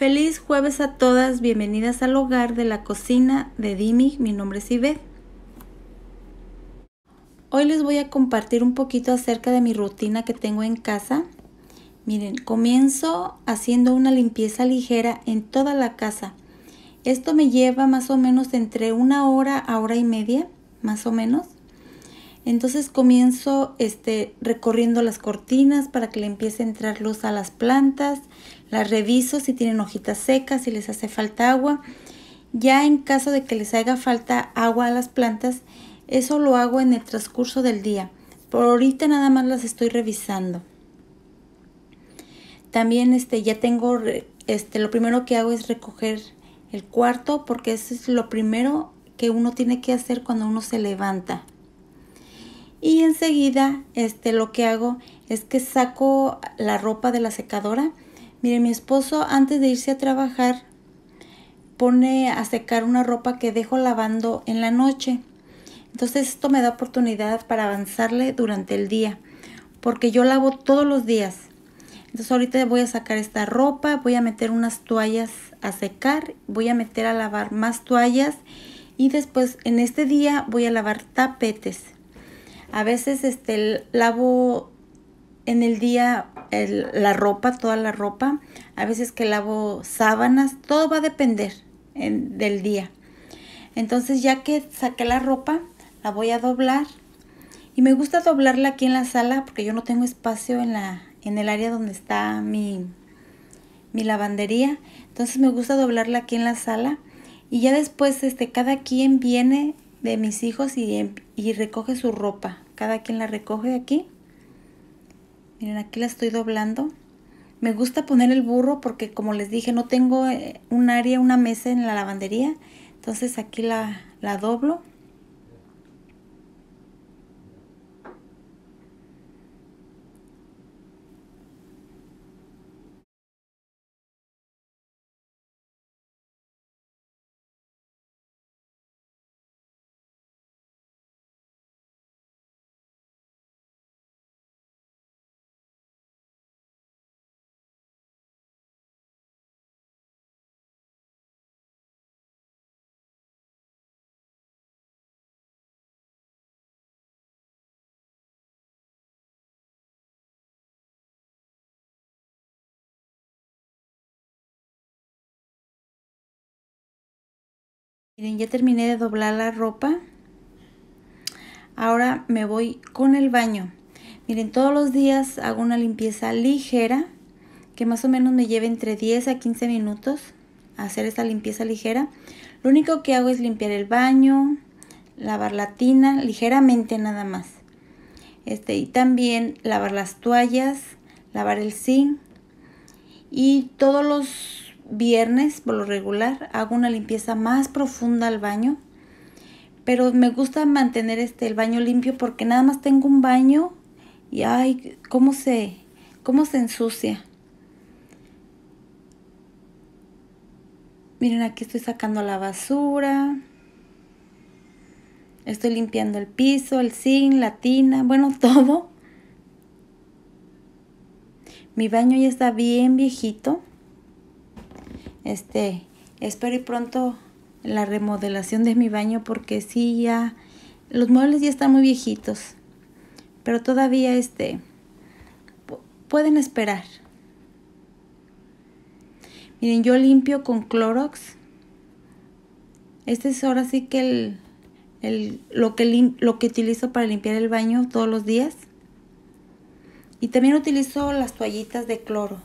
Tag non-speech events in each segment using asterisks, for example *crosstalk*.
Feliz jueves a todas, bienvenidas al hogar de la cocina de Dimi, mi nombre es Ivette. Hoy les voy a compartir un poquito acerca de mi rutina que tengo en casa. Miren, comienzo haciendo una limpieza ligera en toda la casa. Esto me lleva más o menos entre una hora a hora y media, más o menos. Entonces comienzo este, recorriendo las cortinas para que le empiece a entrar luz a las plantas. Las reviso si tienen hojitas secas, si les hace falta agua. Ya en caso de que les haga falta agua a las plantas, eso lo hago en el transcurso del día. Por ahorita nada más las estoy revisando. También este, ya tengo, este, lo primero que hago es recoger el cuarto porque eso es lo primero que uno tiene que hacer cuando uno se levanta y enseguida este lo que hago es que saco la ropa de la secadora mire mi esposo antes de irse a trabajar pone a secar una ropa que dejo lavando en la noche. Entonces esto me da oportunidad para avanzarle durante el día porque yo lavo todos los días. Entonces ahorita voy a sacar esta ropa voy a meter unas toallas a secar voy a meter a lavar más toallas y después en este día voy a lavar tapetes. A veces este, lavo en el día la ropa, toda la ropa. A veces que lavo sábanas. Todo va a depender del día. Entonces ya que saqué la ropa, la voy a doblar. Y me gusta doblarla aquí en la sala porque yo no tengo espacio en, la, en el área donde está mi, mi lavandería. Entonces me gusta doblarla aquí en la sala. Y ya después este, cada quien viene de mis hijos y, y recoge su ropa. Cada quien la recoge aquí. Miren, aquí la estoy doblando. Me gusta poner el burro porque como les dije, no tengo eh, un área, una mesa en la lavandería. Entonces aquí la, la doblo. Miren, ya terminé de doblar la ropa. Ahora me voy con el baño. Miren, todos los días hago una limpieza ligera, que más o menos me lleva entre 10 a 15 minutos hacer esta limpieza ligera. Lo único que hago es limpiar el baño, lavar la tina, ligeramente nada más. Este, y también lavar las toallas, lavar el zinc y todos los viernes, por lo regular, hago una limpieza más profunda al baño. Pero me gusta mantener este el baño limpio porque nada más tengo un baño y ay, cómo se cómo se ensucia. Miren, aquí estoy sacando la basura. Estoy limpiando el piso, el zinc, la tina, bueno, *laughs* todo. Mi baño ya está bien viejito. Este, espero y pronto la remodelación de mi baño porque sí ya los muebles ya están muy viejitos. Pero todavía este pueden esperar. Miren, yo limpio con Clorox. Este es ahora sí que el, el, lo, que lo que utilizo para limpiar el baño todos los días. Y también utilizo las toallitas de cloro.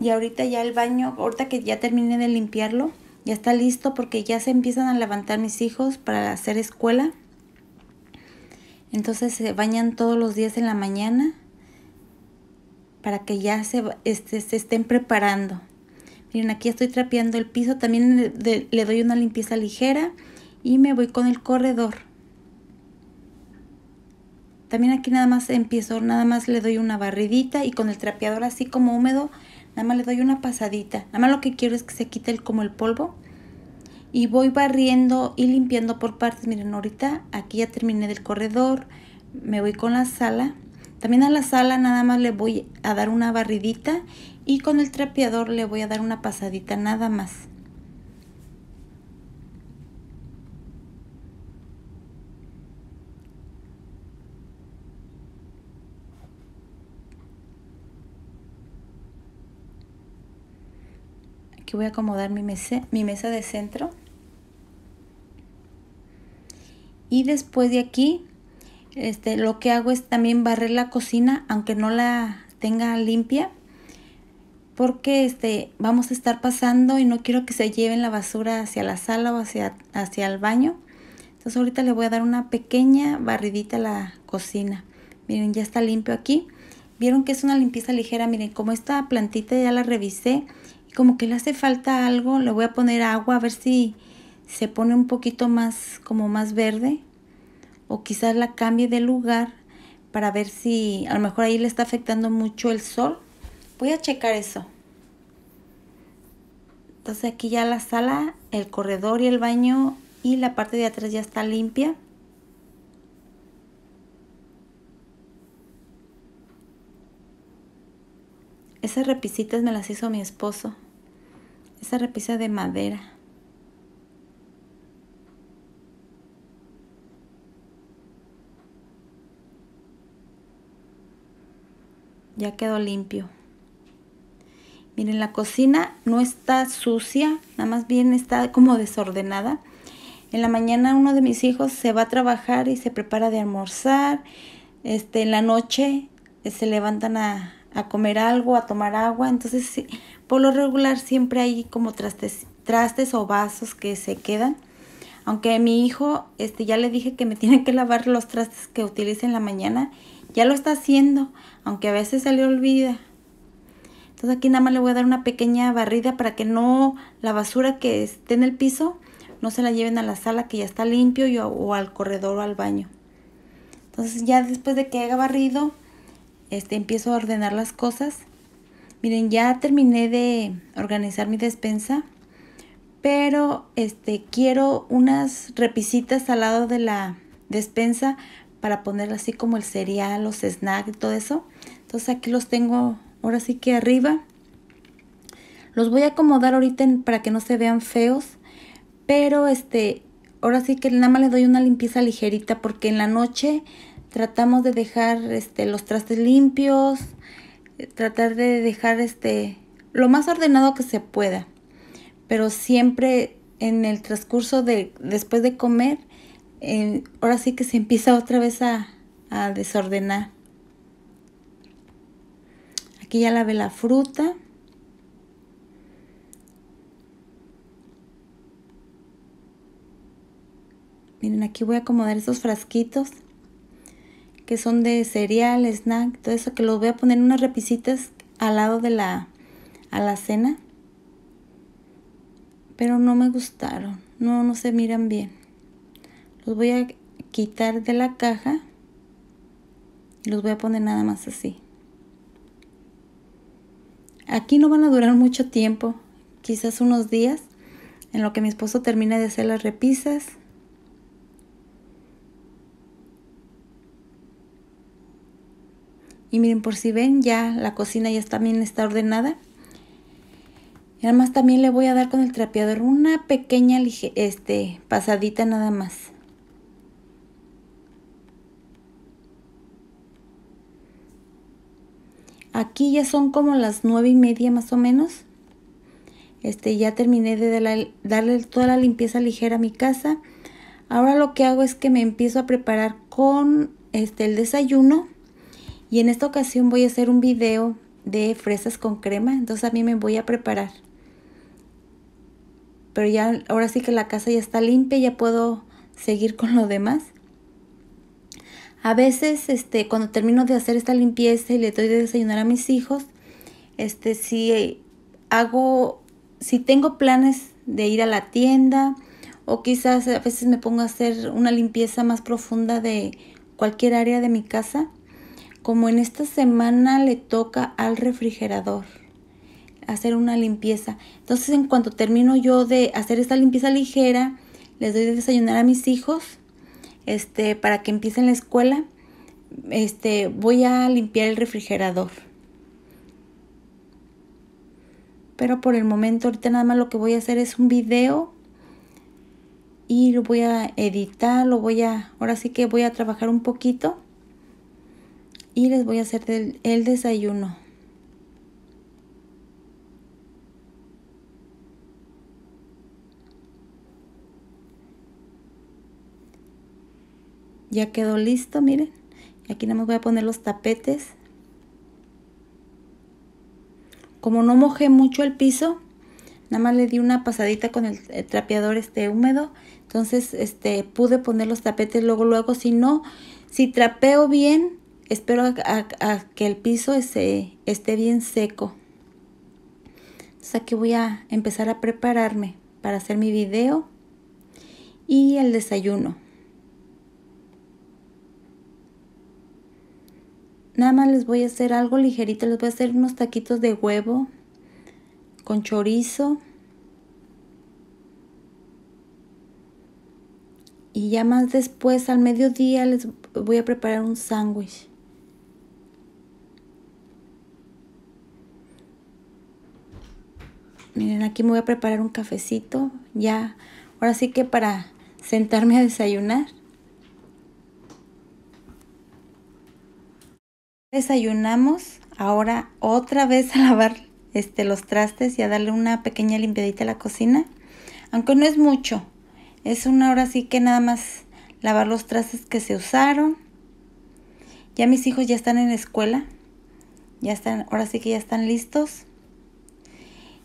Y ahorita ya el baño, ahorita que ya terminé de limpiarlo, ya está listo porque ya se empiezan a levantar mis hijos para hacer escuela. Entonces se bañan todos los días en la mañana para que ya se, este, se estén preparando. Miren, aquí estoy trapeando el piso. También le doy una limpieza ligera y me voy con el corredor. También aquí nada más empiezo, nada más le doy una barridita y con el trapeador así como húmedo nada más le doy una pasadita. Nada más lo que quiero es que se quite el, como el polvo. Y voy barriendo y limpiando por partes. Miren, ahorita aquí ya terminé del corredor. Me voy con la sala. También a la sala nada más le voy a dar una barridita y con el trapeador le voy a dar una pasadita nada más. Aquí voy a acomodar mi mesa, mi mesa de centro. Y después de aquí, este, lo que hago es también barrer la cocina, aunque no la tenga limpia. Porque este, vamos a estar pasando y no quiero que se lleven la basura hacia la sala o hacia, hacia el baño. Entonces ahorita le voy a dar una pequeña barridita a la cocina. Miren, ya está limpio aquí. Vieron que es una limpieza ligera. Miren, como esta plantita ya la revisé como que le hace falta algo, le voy a poner agua a ver si se pone un poquito más como más verde o quizás la cambie de lugar para ver si a lo mejor ahí le está afectando mucho el sol. Voy a checar eso. Entonces aquí ya la sala, el corredor y el baño y la parte de atrás ya está limpia. Esas repisitas me las hizo mi esposo. Esa repisa de madera. Ya quedó limpio. Miren, la cocina no está sucia, nada más bien está como desordenada. En la mañana uno de mis hijos se va a trabajar y se prepara de almorzar. Este, en la noche eh, se levantan a, a comer algo, a tomar agua. Entonces, por lo regular siempre hay como trastes, trastes o vasos que se quedan. Aunque mi hijo, este, ya le dije que me *laughs* tiene que lavar los trastes que utilice en la mañana. Ya lo está haciendo, aunque a veces se le olvida. Entonces aquí nada más le voy a dar una pequeña barrida para que no la basura que esté en el piso no se la lleven a la sala que ya está limpio y, o al corredor o al baño. Entonces ya después de que haya barrido, este, empiezo a ordenar las cosas. Miren, ya terminé de organizar mi despensa, pero este, quiero unas repisitas al lado de la despensa para poner así como el cereal, los snacks y todo eso. Entonces aquí los tengo ahora sí que arriba. Los voy a acomodar ahorita para que no se vean feos, pero este, ahora sí que nada más le doy una limpieza ligerita porque en la noche tratamos de dejar este, los trastes limpios, tratar de dejar este, lo más ordenado que se pueda, pero siempre en el transcurso de después de comer, ahora sí que se empieza otra vez a, a desordenar. Aquí ya lavé la fruta. Miren, aquí voy a acomodar esos frasquitos que son de cereal, snack, todo eso que los voy a poner en unas repisitas al lado de la cena Pero no me gustaron, no, no se miran bien. Los voy a quitar de la caja y los voy a poner nada más así. Aquí no van a durar mucho tiempo, quizás unos días, en lo que mi esposo termina de hacer las repisas Y miren, por si ven, ya la cocina ya también está ordenada. Y además también le voy a dar con el trapeador una pequeña este, pasadita nada más. Aquí ya son como las nueve y media más o menos. Este, ya terminé de darle toda la limpieza ligera a mi casa. Ahora lo que hago es que me empiezo a preparar con este, el desayuno y en esta ocasión voy a hacer un video de fresas con crema, entonces a mí me voy a preparar. Pero ya, ahora sí que la casa ya está limpia, ya puedo seguir con lo demás. A veces, este, cuando termino de hacer esta limpieza y le doy de desayunar a mis hijos, este, si hago, si tengo planes de ir a la tienda, o quizás a veces me pongo a hacer una limpieza más profunda de cualquier área de mi casa, como en esta semana le toca al refrigerador. hacer una limpieza. Entonces en cuanto termino yo de hacer esta limpieza ligera, les doy de desayunar a mis hijos, este, para que empiecen la escuela, este, voy a limpiar el refrigerador. Pero por el momento ahorita nada más lo que voy a hacer es un video y lo voy a editar, lo voy a, ahora sí que voy a trabajar un poquito y les voy a hacer el, el desayuno. Ya quedó listo, miren. Aquí nada más voy a poner los tapetes. Como no mojé mucho el piso, nada más le di una pasadita con el, trapeador este húmedo. Entonces, este, pude poner los tapetes luego, luego. Si no, si trapeo bien, espero a, que el piso esté, bien seco. Entonces aquí voy a empezar a prepararme para hacer mi video y el desayuno. Nada más les voy a hacer algo ligerito, les voy a hacer unos taquitos de huevo con chorizo. Y ya más después, al mediodía, les voy a preparar un sándwich. Miren, aquí me voy a preparar un cafecito. Ya, ahora sí que para sentarme a desayunar. Desayunamos, ahora otra vez a lavar este, los trastes y a darle una pequeña limpiadita a la cocina. Aunque no es mucho, es una hora así que nada más lavar los trastes que se usaron. Ya mis hijos ya están en la escuela, ya están, ahora sí que ya están listos.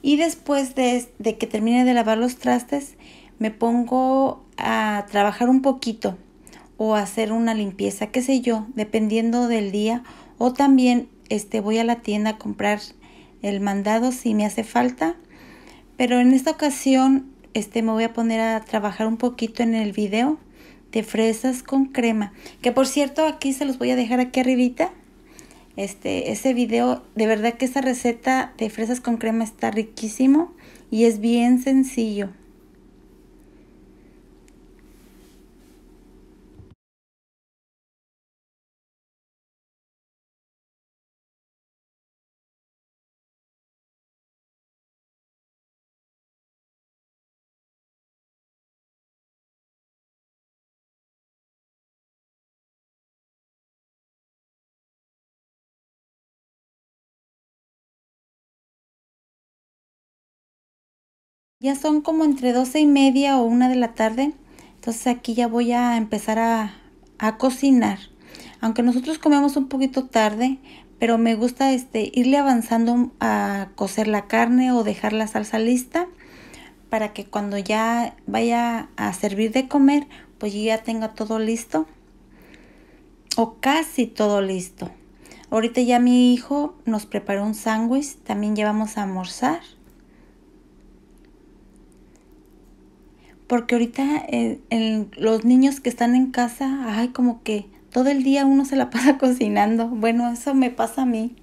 Y después de, de que termine de lavar los trastes, me pongo a trabajar un poquito o hacer una limpieza, qué sé yo, dependiendo del día o también este, voy a la tienda a comprar el mandado si me hace falta. Pero en esta ocasión este, me voy a poner a trabajar un poquito en el video de fresas con crema. Que por cierto aquí se los voy a dejar aquí arribita. Este, ese video, de verdad que esa receta de fresas con crema está riquísimo y es bien sencillo. Ya son como entre 12 y media o una de la tarde. Entonces aquí ya voy a empezar a, a cocinar. Aunque nosotros comemos un poquito tarde, pero me gusta este irle avanzando a cocer la carne o dejar la salsa lista para que cuando ya vaya a servir de comer, pues ya tenga todo listo o casi todo listo. Ahorita ya mi hijo nos preparó un sándwich, también llevamos a almorzar. Porque ahorita eh, los niños que están en casa, ay, como que todo el día uno se la *laughs* pasa cocinando. Bueno, eso me pasa a mí.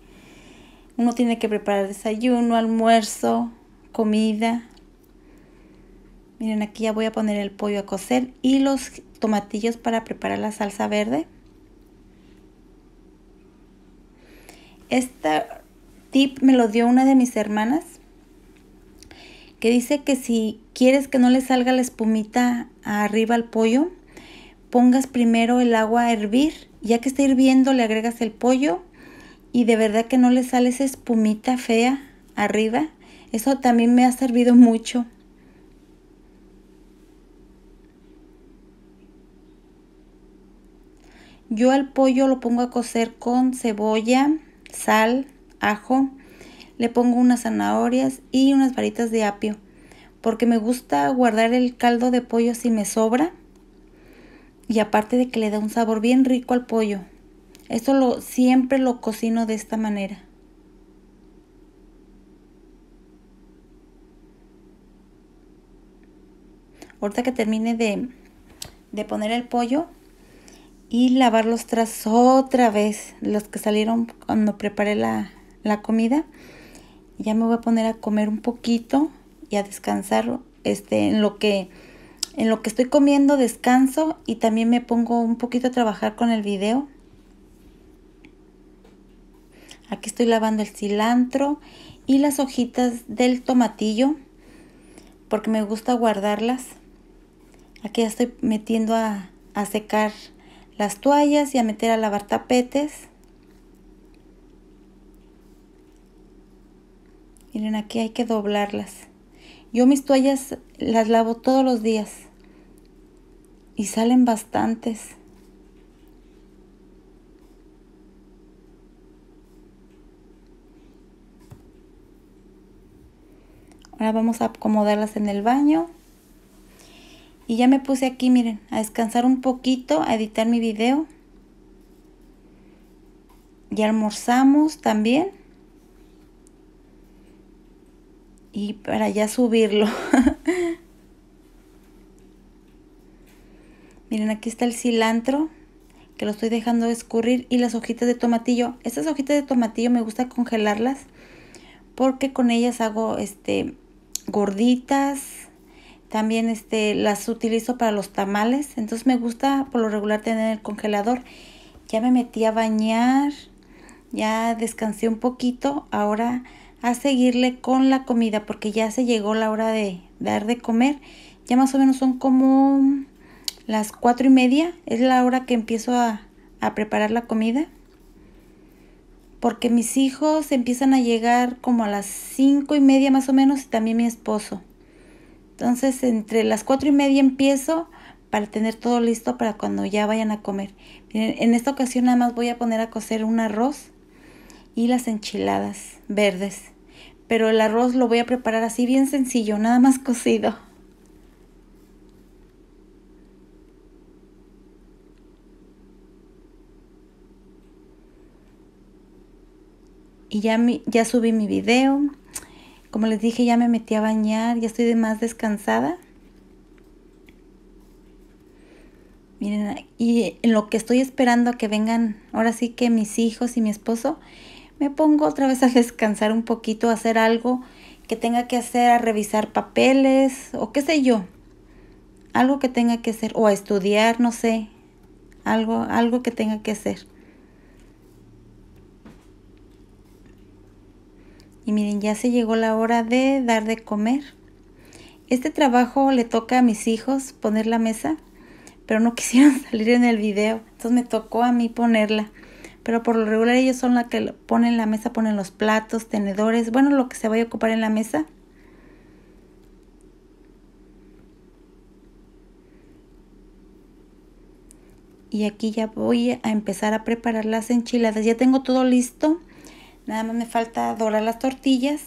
Uno tiene que preparar desayuno, almuerzo, comida. Miren, aquí ya voy a poner el pollo a cocer y los tomatillos para preparar la salsa verde. Este tip me lo dio una de mis hermanas que dice que si quieres que no le salga la espumita arriba al pollo, pongas primero el agua a hervir, ya que está hirviendo le agregas el pollo y de verdad que no le sale esa espumita fea arriba. Eso también me ha servido mucho. Yo al pollo lo pongo a cocer con cebolla, sal, ajo, le pongo unas zanahorias y unas varitas de apio porque me gusta guardar el caldo de pollo si me sobra y aparte de que le da un sabor bien rico al pollo. Esto lo siempre lo cocino de esta manera. Ahorita que termine de, de poner el pollo y lavar los tras otra vez, los que salieron cuando preparé la, la comida, Ya me voy a poner a comer un poquito y a descansar este, en lo que en lo que estoy comiendo descanso y también me pongo un poquito a trabajar con el video. Aquí estoy lavando el cilantro y las hojitas del tomatillo porque me gusta guardarlas. Aquí ya estoy metiendo a, a secar las toallas y a meter a lavar tapetes. Miren, aquí hay que doblarlas. Yo mis toallas las lavo todos los días y salen bastantes. Ahora vamos a acomodarlas en el baño. Y ya me puse aquí, miren, a descansar un poquito, a editar mi video. Ya almorzamos también. Y para ya subirlo. *laughs* miren, aquí está el cilantro, que lo estoy dejando escurrir. Y las hojitas de tomatillo. Estas hojitas de tomatillo me gusta congelarlas. Porque con ellas hago este gorditas, también este, las utilizo para los tamales. Entonces me gusta por lo regular tener el congelador. Ya me metí a bañar. Ya descansé un poquito. Ahora a seguirle con la comida porque ya se llegó la hora de dar de comer. Ya más o menos son como las cuatro y media. Es la hora que empiezo a, a preparar la comida. Porque mis hijos empiezan a llegar como a las cinco y media más o menos y también mi esposo. Entonces, entre las cuatro y media empiezo para tener todo listo para cuando ya vayan a comer. en esta ocasión nada más voy a poner a cocer un arroz y las enchiladas verdes. Pero el arroz lo voy a preparar así bien sencillo, nada más cocido. Y ya, ya subí mi video. Como les dije, ya me metí a bañar, ya estoy de más descansada. Miren, y en lo que estoy esperando a que vengan, ahora sí que mis hijos y mi esposo, me pongo otra vez a descansar un poquito, a hacer algo que tenga que hacer, a revisar papeles o qué sé yo. Algo que tenga que hacer o a estudiar, no sé. Algo, algo que tenga que hacer. Y miren, ya se llegó la hora de dar de comer. Este trabajo le toca a mis hijos poner la mesa, pero no *laughs* quisieron salir en el video. Entonces me tocó a mí ponerla. Pero por lo regular ellos son la que ponen la mesa, ponen los platos, tenedores, bueno, lo que se vaya a ocupar en la mesa. Y aquí ya voy a empezar a preparar las enchiladas. Ya tengo todo listo. Nada más me falta dorar las tortillas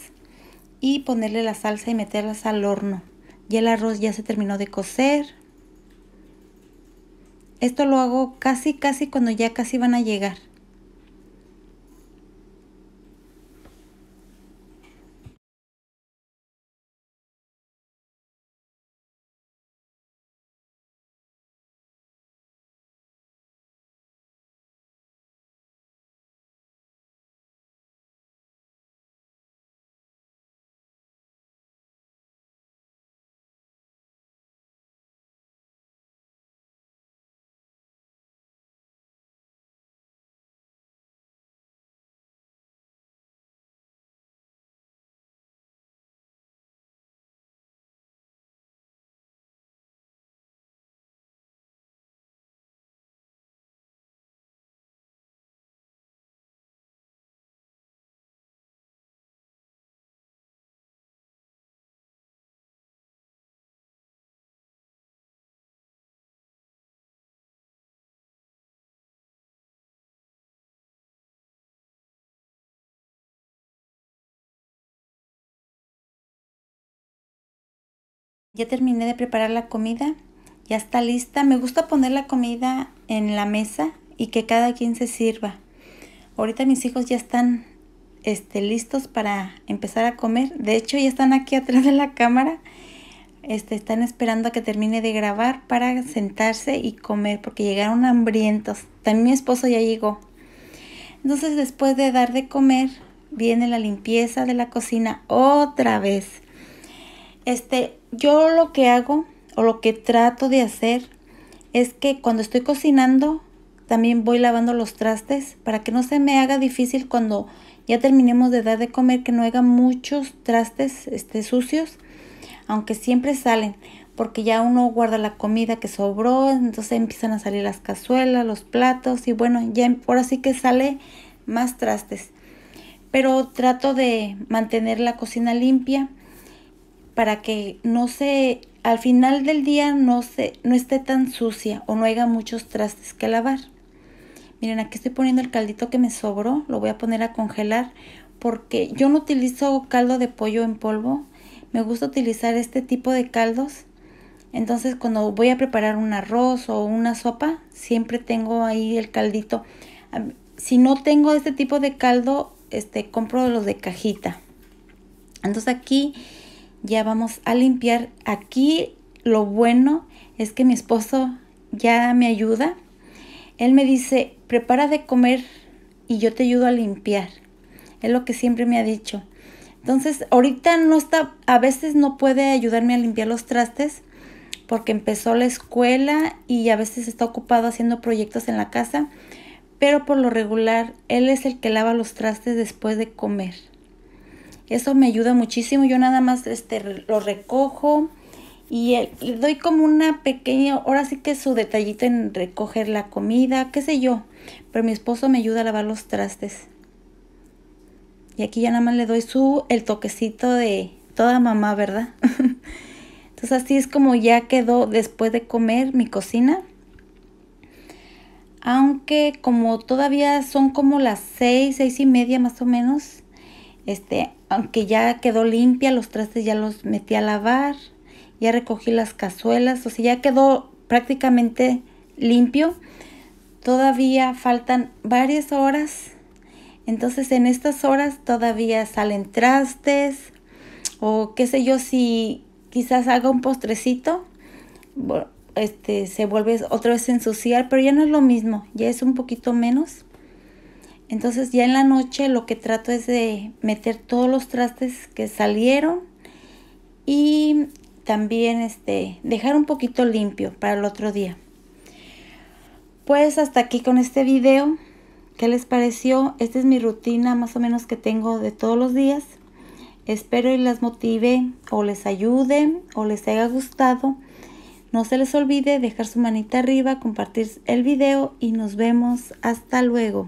y ponerle la salsa y meterlas al horno. Ya el arroz ya se terminó de cocer. Esto lo hago casi, casi cuando ya casi van a llegar. Ya terminé de preparar la comida, ya está lista. Me gusta poner la comida en la mesa y que cada quien se sirva. Ahorita mis hijos ya están este, listos para empezar a comer. De hecho, ya están aquí atrás de la cámara. Este, están esperando a que termine de grabar para sentarse y comer porque llegaron hambrientos. También mi esposo ya llegó. Entonces, después de dar de comer, viene la limpieza de la cocina otra vez. Este, yo lo que hago o lo que trato de hacer es que cuando estoy cocinando también voy lavando los trastes para que no se me haga difícil cuando ya terminemos de dar de comer que no haya muchos trastes este, sucios, aunque siempre salen porque ya uno guarda la comida que sobró, entonces empiezan a salir las cazuelas, los platos y bueno, ya ahora sí que sale más trastes. Pero trato de mantener la cocina limpia para que no se al final del día no se no esté tan sucia o no haya muchos trastes que lavar. Miren, aquí estoy poniendo el caldito que me sobró, lo voy a poner a congelar porque yo no utilizo caldo de pollo en polvo. Me gusta utilizar este tipo de caldos entonces cuando voy a preparar un arroz o una sopa, siempre tengo ahí el caldito. Si no tengo este tipo de caldo, este compro los de cajita. Entonces aquí ya vamos a limpiar. Aquí lo bueno es que mi esposo ya me ayuda. Él me dice, prepara de comer y yo te ayudo a limpiar. Es lo que siempre me ha dicho. Entonces, ahorita no está, a veces no puede ayudarme a limpiar los trastes, porque empezó la escuela y a veces está ocupado haciendo proyectos en la casa, pero por lo regular él es el que lava los trastes después de comer. Eso me ayuda muchísimo, yo nada más este, lo recojo y le doy como una pequeña, ahora sí que su detallito en recoger la comida, qué sé yo, pero mi esposo me ayuda a lavar los trastes. Y aquí ya nada más le doy su el toquecito de toda mamá, ¿verdad? *laughs* Entonces así es como ya quedó después de comer mi cocina. Aunque como todavía son como las seis, seis y media más o menos. Este, aunque ya quedó limpia, los trastes ya los metí a lavar. Ya recogí las cazuelas, o sea, ya quedó prácticamente limpio. Todavía faltan varias horas. Entonces en estas horas todavía salen trastes o qué sé yo si quizás haga un postrecito, este, se vuelve otra vez a ensuciar, pero ya no es lo mismo, ya es un poquito menos. Entonces ya en la noche lo que trato es de meter todos los trastes que salieron y también este, dejar un poquito limpio para el otro día. Pues hasta aquí con este video. ¿Qué les pareció? Esta es mi rutina más o menos que tengo de todos los días. Espero y las motive o les ayude o les haya gustado. No se les olvide dejar su manita arriba, compartir el video y nos vemos hasta luego.